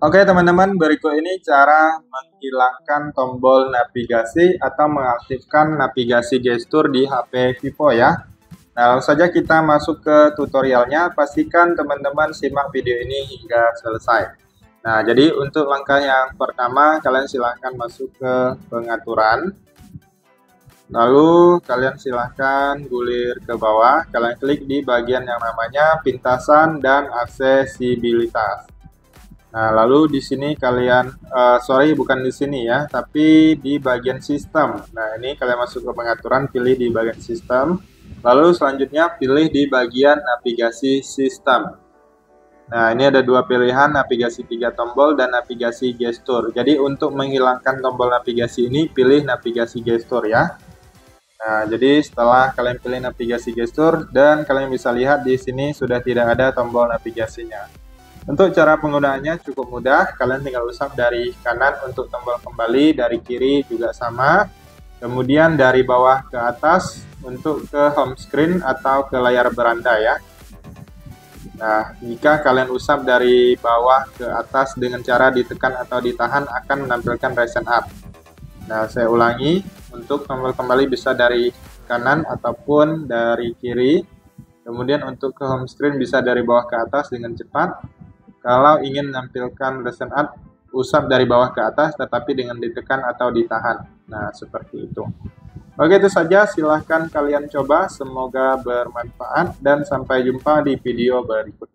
Oke teman-teman, berikut ini cara menghilangkan tombol navigasi atau mengaktifkan navigasi gestur di HP Vivo ya. Nah, langsung saja kita masuk ke tutorialnya. Pastikan teman-teman simak video ini hingga selesai. Nah, jadi untuk langkah yang pertama, kalian silahkan masuk ke pengaturan. Lalu kalian silahkan gulir ke bawah, kalian klik di bagian yang namanya pintasan dan aksesibilitas. Nah, lalu di sini kalian, uh, sorry bukan di sini ya, tapi di bagian sistem. Nah, ini kalian masuk ke pengaturan, pilih di bagian sistem. Lalu selanjutnya pilih di bagian navigasi sistem. Nah, ini ada dua pilihan, navigasi tiga tombol dan navigasi gestur. Jadi untuk menghilangkan tombol navigasi ini, pilih navigasi gestur ya. Nah, jadi setelah kalian pilih navigasi gestur dan kalian bisa lihat di sini sudah tidak ada tombol navigasinya. Untuk cara penggunaannya cukup mudah, kalian tinggal usap dari kanan untuk tombol kembali, dari kiri juga sama. Kemudian dari bawah ke atas untuk ke home screen atau ke layar beranda ya. Nah, jika kalian usap dari bawah ke atas dengan cara ditekan atau ditahan akan menampilkan recent up. Nah, saya ulangi, untuk tombol kembali bisa dari kanan ataupun dari kiri. Kemudian untuk ke home screen bisa dari bawah ke atas dengan cepat. Kalau ingin menampilkan recent art, usap dari bawah ke atas tetapi dengan ditekan atau ditahan. Nah, seperti itu. Oke, itu saja. Silahkan kalian coba. Semoga bermanfaat dan sampai jumpa di video berikutnya.